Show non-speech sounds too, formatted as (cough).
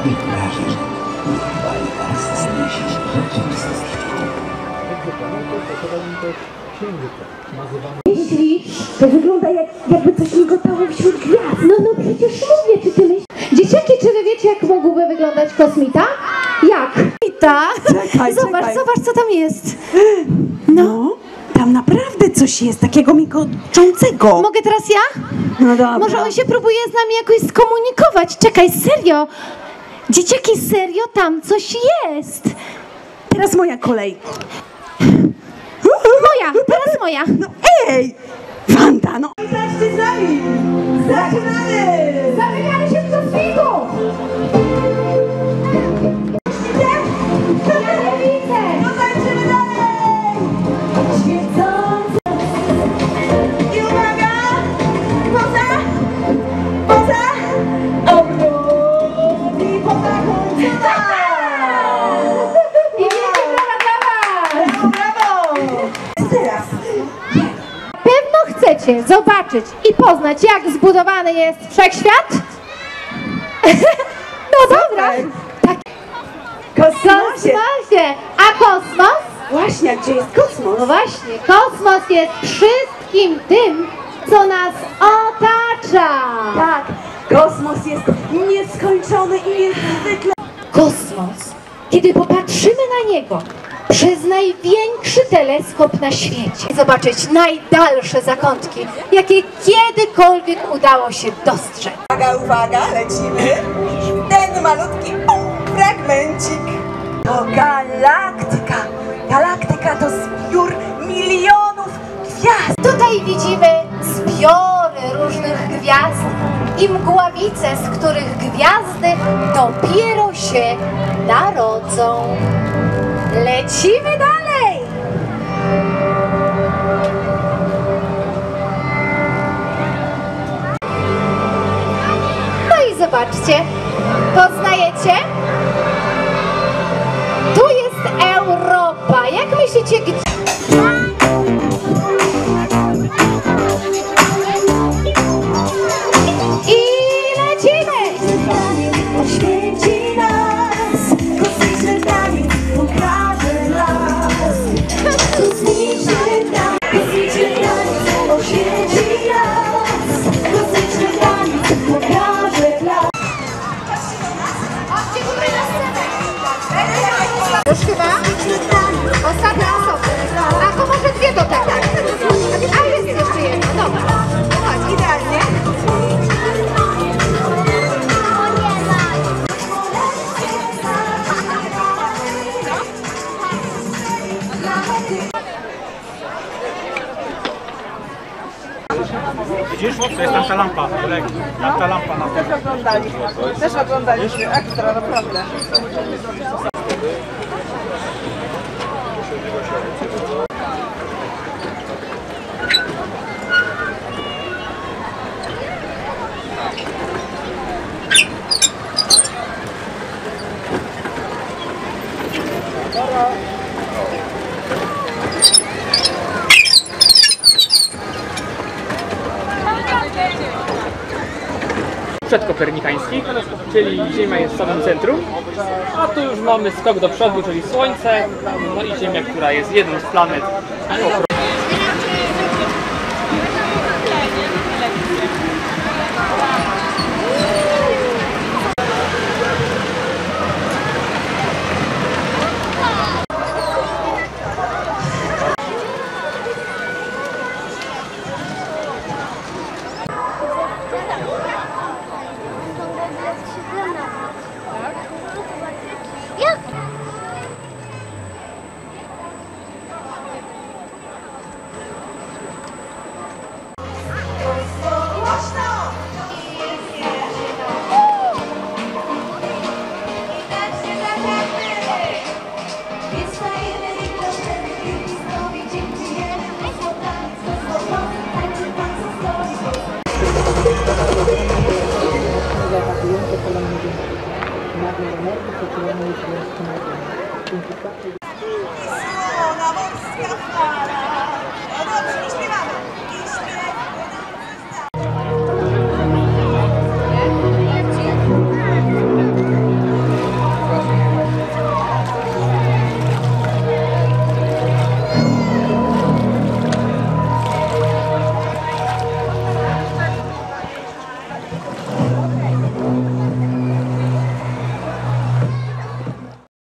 nowych wrażeń. Niech bajka stanie się rzeczywistością. Myślisz, to wygląda jak, jakby coś migotało wśród gwiazd. No, no przecież mówię, czy ty myślisz? Dzieciaki, czy wy wiecie, jak mógłby wyglądać kosmita? Jak? Kosmita? Czekaj, zobacz, czekaj. zobacz, co tam jest. No, tam naprawdę coś jest takiego migoczącego. Mogę teraz ja? No dobra. Może on się próbuje z nami jakoś skomunikować. Czekaj, serio. Dzieciaki, serio, tam coś jest. Teraz moja kolej. Moja, teraz moja. No ej! Wanda, no! Zaczcie z nami! Zaczynamy! Chcecie zobaczyć i poznać, jak zbudowany jest wszechświat? (laughs) No dobra. Tak, Kosmosie! kosmosie. A kosmos? Właśnie, a gdzie jest kosmos? No właśnie, kosmos jest wszystkim tym, co nas otacza. Tak, kosmos jest nieskończony i niezwykle... Kosmos, kiedy popatrzymy na niego przez największy teleskop na świecie, zobaczyć najdalsze zakątki, jakie kiedykolwiek udało się dostrzec. Uwaga, uwaga, lecimy. Ten malutki o, fragmencik. To galaktyka. Galaktyka to zbiór milionów gwiazd. Tutaj widzimy zbiory różnych gwiazd i mgławice, z których gwiazdy dopiero się narodzą. Lecimy dalej! No i zobaczcie, poznajecie? Ostatnia osoba. A to może dwie do tego. A jest jeszcze jedna, dobra. Chodź, idealnie. Widzisz? To jest tam ta lampa. Olek, tam ta lampa na Też oglądaliśmy. Też oglądaliśmy. Ekstra, naprawdę. Przedkopernikański, czyli Ziemia jest w samym centrum, a tu już mamy skok do przodu, czyli Słońce, no i Ziemia, która jest jedną z planet. Simona, vuoi scappare? E non ci spiegate